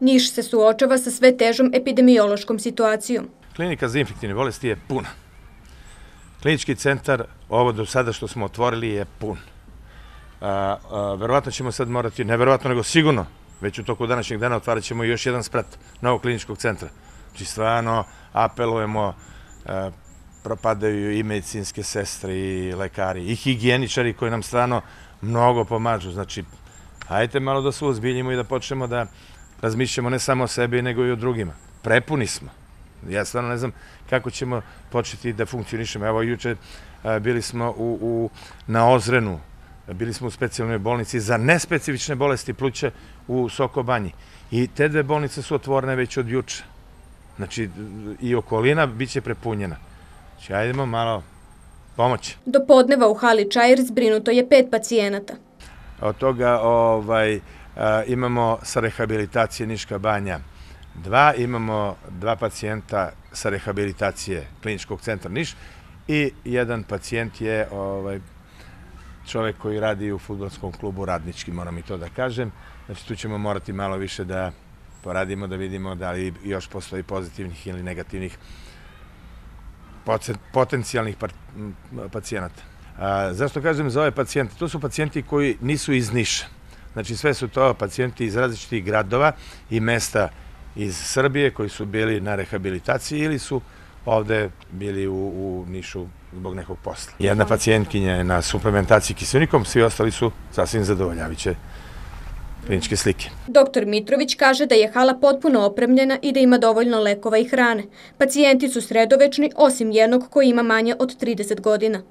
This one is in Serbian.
Niš se suočava sa sve težom epidemiološkom situacijom. Klinika za infektivne bolesti je puna. Klinički centar, ovo do sada što smo otvorili, je pun. Verovatno ćemo sad morati, ne verovatno, nego sigurno, već u toku današnjeg dana otvarat ćemo još jedan sprat novog kliničkog centra. Znači, stvarno apelujemo, propadaju i medicinske sestre i lekari i higijeničari koji nam stvarno mnogo pomažu. Znači, hajte malo da se uzbiljimo i da počnemo da razmišljamo ne samo o sebi, nego i o drugima. Prepuni smo. Ja stvarno ne znam kako ćemo početi da funkcionišemo. Evo, juče bili smo u, u, na Ozrenu, bili smo u specijalnoj bolnici za nespecifične bolesti pluća u Sokobanji. I te dve bolnice su otvorene već od juče. Znači, i okolina biće prepunjena. Znači, ajdemo malo pomoći. Do podneva u hali Čair zbrinuto je pet pacijenata. Od toga ovaj, imamo sa rehabilitacije Niška banja dva, imamo dva pacijenta sa rehabilitacije kliničkog centra Niš i jedan pacijent je ovaj, čovek koji radi u futbolskom klubu Radnički, moram i to da kažem. Znači tu ćemo morati malo više da poradimo, da vidimo da li još postoji pozitivnih ili negativnih potencijalnih pacijenata. A, zašto kažem za ove pacijente? To su pacijenti koji nisu iz Niša. Znači sve su to pacijenti iz različitih gradova i mesta iz Srbije koji su bili na rehabilitaciji ili su ovde bili u, Nišu zbog nekog posla. Jedna pacijentkinja je na suplementaciji kiselikom, svi ostali su sasvim zadovoljavajuće kliničke slike. Doktor Mitrović kaže da je hala potpuno opremljena i da ima dovoljno lekova i hrane. Pacijenti su sredovečni, osim jednog koji ima manje od 30 godina.